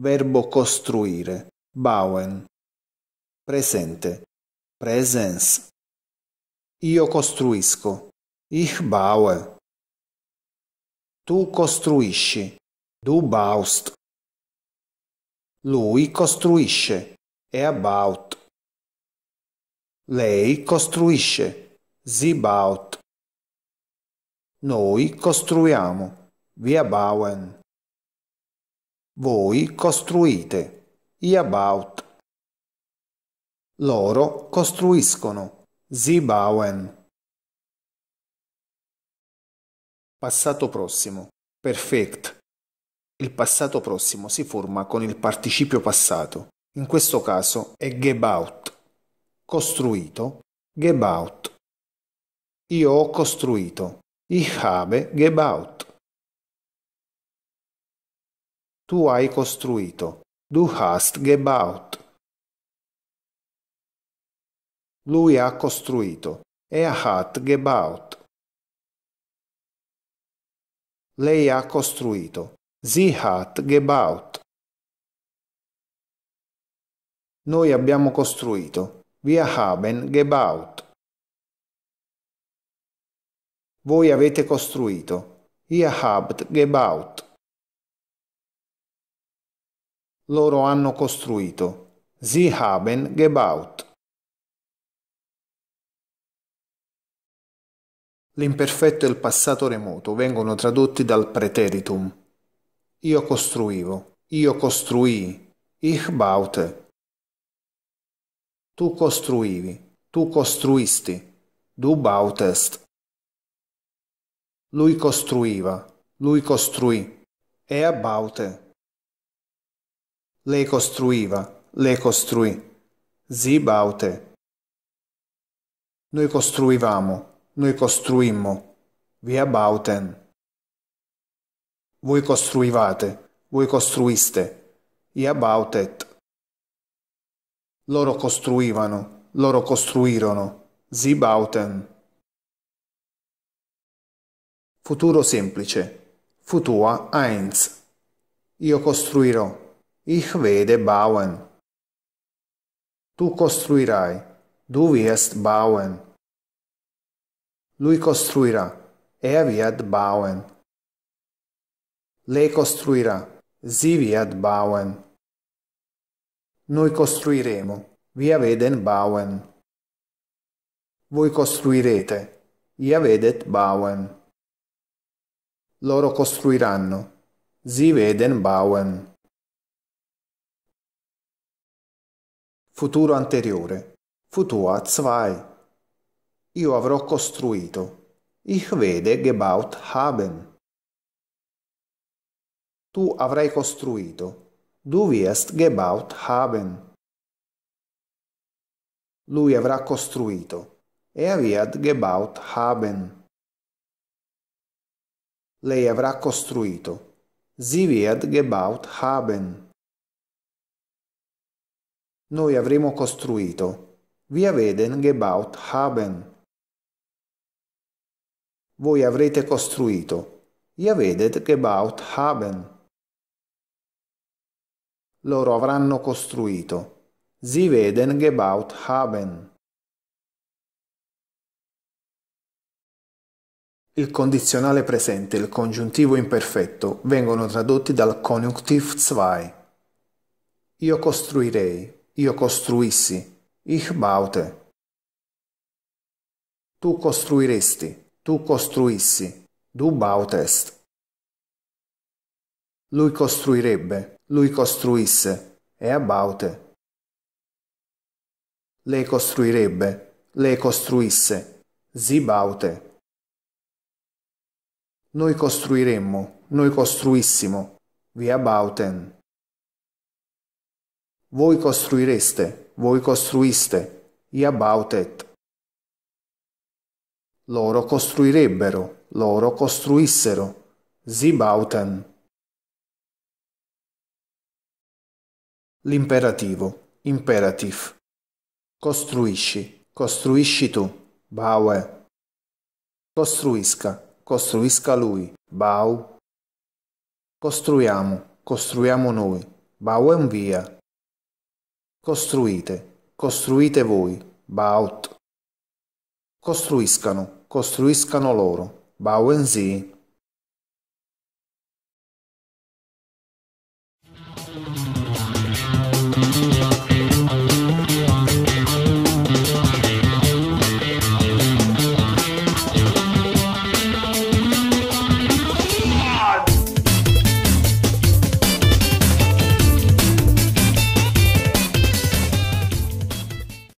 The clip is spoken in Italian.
verbo costruire, bauen. Presente, presens. Io costruisco, ich baue. Tu costruisci, du baust. Lui costruisce, er baut. Lei costruisce, sie baut. Noi costruiamo, wir bauen. Voi costruite, ihr baut. Loro costruiscono, sie bauen. Passato prossimo. Perfect. Il passato prossimo si forma con il participio passato. In questo caso è gebaut. Costruito, gebaut. Io ho costruito. Ich habe gebaut. Tu hai costruito. Du hast gebaut. Lui ha costruito. Er hat gebaut. Lei ha costruito. Sie hat gebaut. Noi abbiamo costruito. Wir haben gebaut. Voi avete costruito. Ihr habt gebaut. Loro hanno costruito. Sie haben gebaut. L'imperfetto e il passato remoto vengono tradotti dal preteritum. Io costruivo, io costruii, ich baute. Tu costruivi, tu costruisti, du bautest. Lui costruiva, lui costruì, er baute. Lei costruiva, lei costruì, sie baute. Noi costruivamo, noi costruimmo, wir bauten. Voi costruivate, voi costruiste, ihr bautet. Loro costruivano, loro costruirono, sie bauten. Futuro semplice, futua eins. Io costruirò, ich werde bauen. Tu costruirai, du wirst bauen. Lui costruirà, er wird bauen. Lei costruirà, sie wird bauen. Noi costruiremo, wir werden bauen. Voi costruirete, ihr werdet bauen. Loro costruiranno, sie werden bauen. Futuro anteriore, futur 2. Io avrò costruito. Ich werde gebaut haben. Tu avrai costruito. Du wirst gebaut haben. Lui avrà costruito. Er wird gebaut haben. Lei avrà costruito. Sie wird gebaut haben. Noi avremo costruito. Wir werden gebaut haben. Voi avrete costruito. Ihr werdet gebaut haben. Loro avranno costruito. Sie werden gebaut haben. Il condizionale presente e il congiuntivo imperfetto vengono tradotti dal Konjunktiv 2. Io costruirei, io costruissi, ich baute. Tu costruiresti, tu costruissi, du bautest. Lui costruirebbe, lui costruisse, er baute. Lei costruirebbe, lei costruisse, sie baute. Noi costruiremmo, noi costruissimo, wir bauten. Voi costruireste, voi costruiste, ihr bautet. Loro costruirebbero, loro costruissero. Sie bauten. L'imperativo, imperativ. Costruisci, costruisci tu, baue. Costruisca, costruisca lui, bau. Costruiamo, costruiamo noi, bauen via. Costruite, costruite voi, baut. Costruiscano, costruiscano loro, bauen.